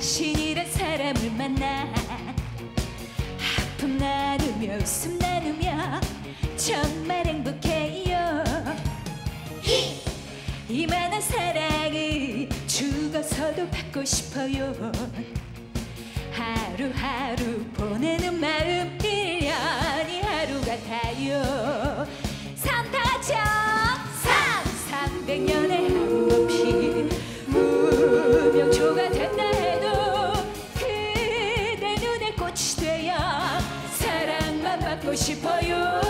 신이란 사람을 만나. 아픔 나누며 웃음 나누며 정말 행복해요. 이만한 사랑을 죽어서도 받고 싶어요. 하루하루 보내는 마음 싶어요!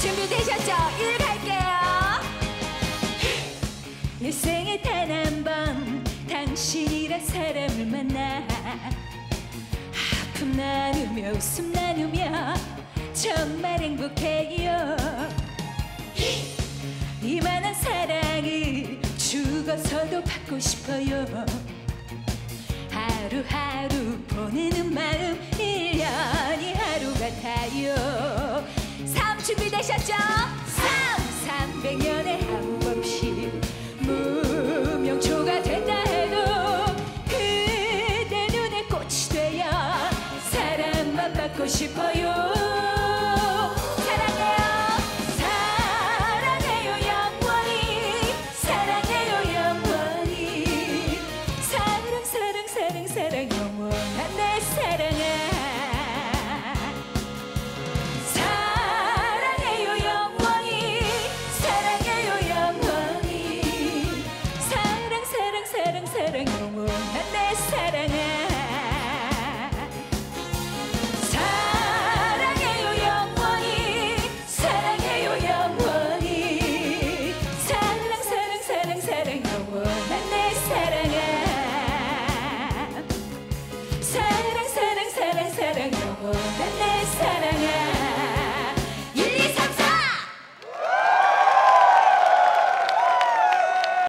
준비되셨죠? 일생에 단 한 번 당신이란 사람을 만나 아픔 나누며 웃음 나누며 정말 행복해요. 이만한 사랑을 죽어서도 받고 싶어요. 하루하루 보내는 마음 1년이 하루 같아요. 삶 준비되셨죠? 삶 300년의 한 듣고 싶어요. 사랑 사랑 영원